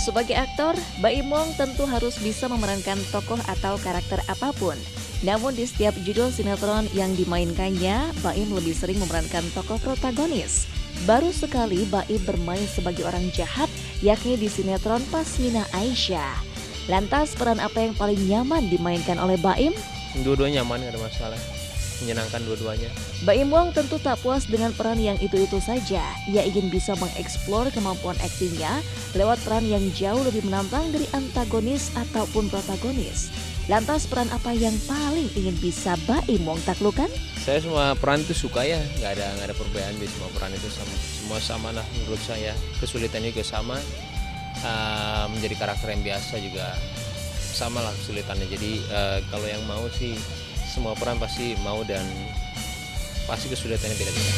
Sebagai aktor, Baim Wong tentu harus bisa memerankan tokoh atau karakter apa pun. Namun di setiap judul sinetron yang dimainkannya, Baim lebih sering memerankan tokoh protagonis. Baru sekali Baim bermain sebagai orang jahat, yakni di sinetron Pasmina Aisyah. Lantas peran apa yang paling nyaman dimainkan oleh Baim? Dua-duanya nyaman, gak ada masalah. Menyenangkan dua-duanya. Baim Wong tentu tak puas dengan peran yang itu-itu saja. Ia ingin bisa mengeksplor kemampuan aktingnya lewat peran yang jauh lebih menantang dari antagonis ataupun protagonis. Lantas peran apa yang paling ingin bisa Baim Wong taklukan? Saya semua peran itu suka ya, nggak ada nggak ada perbedaan di semua peran itu sama semua sama lah menurut saya. Kesulitannya juga sama. Uh, menjadi karakter yang biasa juga sama lah kesulitannya. Jadi uh, kalau yang mau sih semua peran pasti mau dan pasti kesulitannya beda-beda.